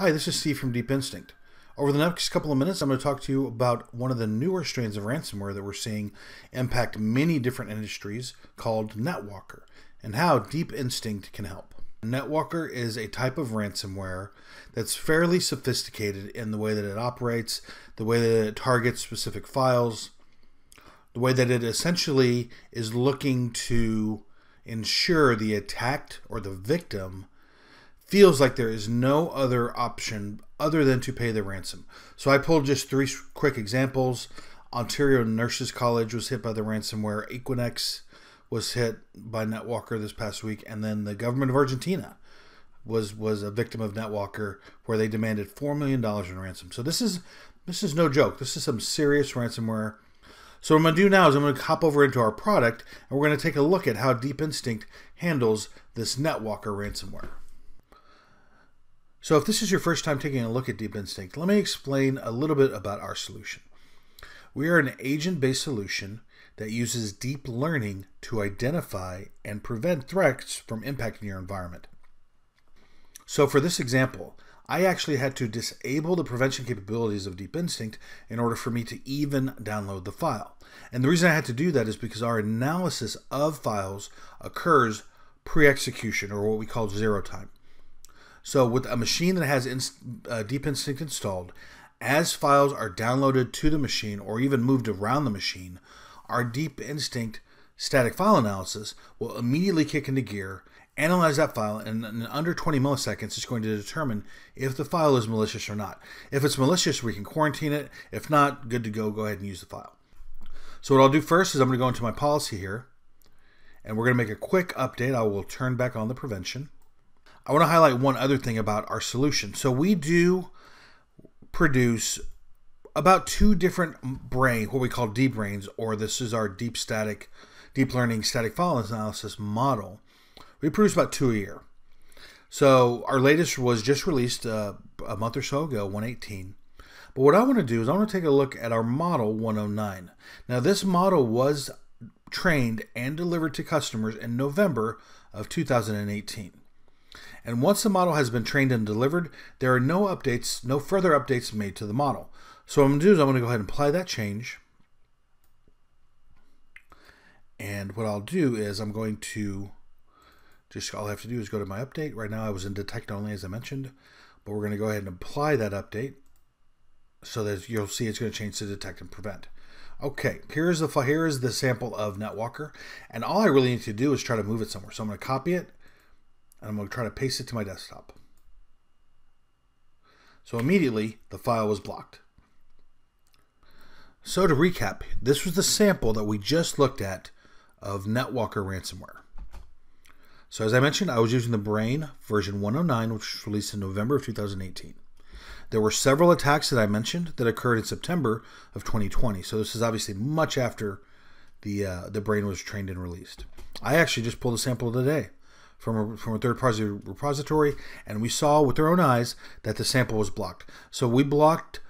Hi, this is Steve from Deep Instinct. Over the next couple of minutes, I'm going to talk to you about one of the newer strains of ransomware that we're seeing impact many different industries called NetWalker and how Deep Instinct can help. NetWalker is a type of ransomware that's fairly sophisticated in the way that it operates, the way that it targets specific files, the way that it essentially is looking to ensure the attacked or the victim feels like there is no other option other than to pay the ransom. So I pulled just three quick examples. Ontario Nurses College was hit by the ransomware. Equinix was hit by NetWalker this past week, and then the government of Argentina was was a victim of NetWalker, where they demanded four million dollars in ransom. So this is this is no joke. This is some serious ransomware. So what I'm to do now is I'm to hop over into our product, and we're going to take a look at how Deep Instinct handles this NetWalker ransomware. So if this is your first time taking a look at Deep Instinct, let me explain a little bit about our solution. We are an agent-based solution that uses deep learning to identify and prevent threats from impacting your environment. So for this example, I actually had to disable the prevention capabilities of Deep Instinct in order for me to even download the file. And the reason I had to do that is because our analysis of files occurs pre-execution or what we call zero time. So with a machine that has uh, Deep Instinct installed, as files are downloaded to the machine or even moved around the machine, our Deep Instinct static file analysis will immediately kick into gear, analyze that file, and in under 20 milliseconds, it's going to determine if the file is malicious or not. If it's malicious, we can quarantine it. If not, good to go. Go ahead and use the file. So what I'll do first is I'm going to go into my policy here, and we're going to make a quick update. I will turn back on the prevention. I want to highlight one other thing about our solution. So we do produce about two different brain, what we call deep brains, or this is our deep static, deep learning static file analysis model. We produce about two a year. So our latest was just released uh, a month or so ago, 118. But what I want to do is I want to take a look at our model 109. Now this model was trained and delivered to customers in November of 2018. And once the model has been trained and delivered, there are no updates, no further updates made to the model. So what I'm going to do is I'm going to go ahead and apply that change. And what I'll do is I'm going to just all I have to do is go to my update. Right now I was in detect only as I mentioned, but we're going to go ahead and apply that update so that you'll see it's going to change to detect and prevent. Okay, here's the here is the sample of NetWalker, and all I really need to do is try to move it somewhere. So I'm going to copy it and I'm going to try to paste it to my desktop. So immediately the file was blocked. So to recap, this was the sample that we just looked at of NetWalker ransomware. So as I mentioned, I was using the Brain version 109, which was released in November of 2018. There were several attacks that I mentioned that occurred in September of 2020. So this is obviously much after the uh, the Brain was trained and released. I actually just pulled a sample today from a, from a third party repository, and we saw with our own eyes that the sample was blocked. So we blocked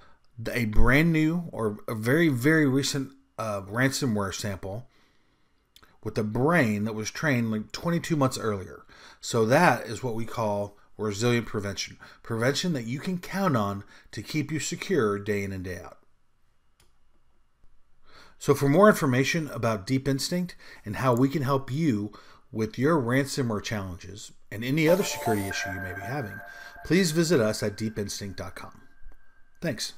a brand new or a very, very recent uh, ransomware sample with a brain that was trained like 22 months earlier. So that is what we call resilient prevention. Prevention that you can count on to keep you secure day in and day out. So for more information about Deep Instinct and how we can help you with your ransomware challenges and any other security issue you may be having, please visit us at deepinstinct.com. Thanks.